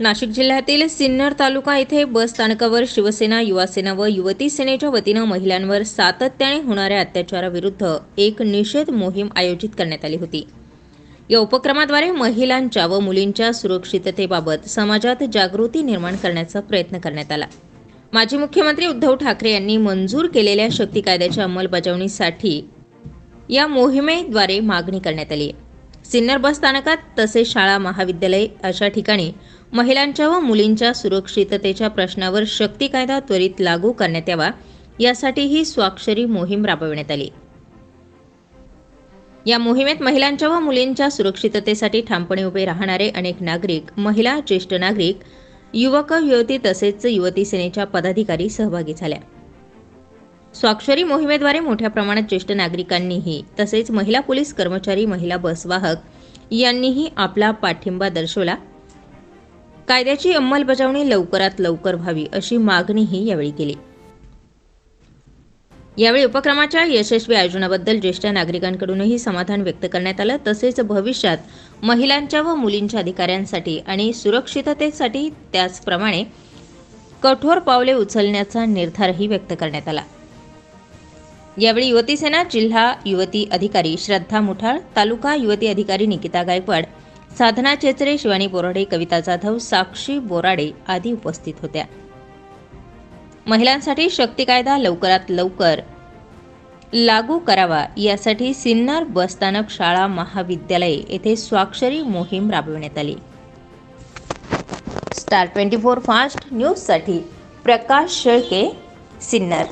नाशिक जिल्ह्यातील सिन्नर तालुका येथे बस स्थानकावर शिवसेना युवासेना व युवती सेनेच्या वतीनं महिलांवर सातत्याने होणाऱ्या अत्याचाराविरुद्ध एक निषेध मोहीम आयोजित करण्यात आली होती. या उपक्रमाद्वारे महिलांच्या व मुलींच्या सुरक्षिततेबाबत समाजात जागृती निर्माण करण्याचा प्रयत्न करण्यात आला. माजी मुख्यमंत्री उद्धव ठाकरे यांनी मंजूर केलेल्या शक्ती कायद्याच्या अंमलबजावणीसाठी या मोहिमेद्वारे मागणी करण्यात आली आहे. सिन्नर बस स्थानकात तसेच शाळा महाविद्यालय अशा ठिकाणी महिलांच्या व मुलींच्या सुरक्षिततेच्या प्रश्नावर शक्ती कायदा त्वरित लागू करण्यात यावा. यासाठी ही स्वाक्षरी मोहीम राबविण्यात आली. या मोहिमेत महिलांच्या व मुलींच्या सुरक्षिततेसाठी ठामपणे उभे राहणारे अनेक नागरिक महिला ज्येष्ठ नागरिक युवक युवती तसेच युवती सेनेच्या पदाधिकारी सहभागी झाल्या. स्वाक्षरी मोहिमेद्वारे मोठ्या प्रमाणात ज्येष्ठ नागरिकांनीही तसेच महिला पोलीस कर्मचारी महिला बसवाहक यांनीही आपला पाठिंबा दर्शवला. कायद्याची अंमलबजावणी लवकरात लवकर व्हावी अशी मागणीही यावेळी केली. यावेळी उपक्रमाच्या यशस्वी आयोजनाबद्दल ज्येष्ठ नागरिकांकडूनही समाधान व्यक्त करण्यात आलं. तसेच भविष्यात महिलांच्या व मुलींच्या अधिकाऱ्यांसाठी आणि सुरक्षिततेसाठी त्याचप्रमाणे कठोर पावले उचलण्याचा निर्धारही व्यक्त करण्यात आला. यावेळी युवती सेना जिल्हा युवती अधिकारी श्रद्धा मुठाळ तालुका युवती अधिकारी निकिता गायकवाड साधना चेचरे शिवानी बोराडे कविता जाधव साक्षी बोराडे आदी उपस्थित होत्या. महिलांसाठी शक्ती कायदा लवकरात लवकर लागू करावा यासाठी सिन्नर बसस्थानक शाळा महाविद्यालय येथे स्वाक्षरी मोहीम राबविण्यात आली. स्टार ट्वेंटी फोर फास्ट न्यूजसाठी प्रकाश शेळके सिन्नर.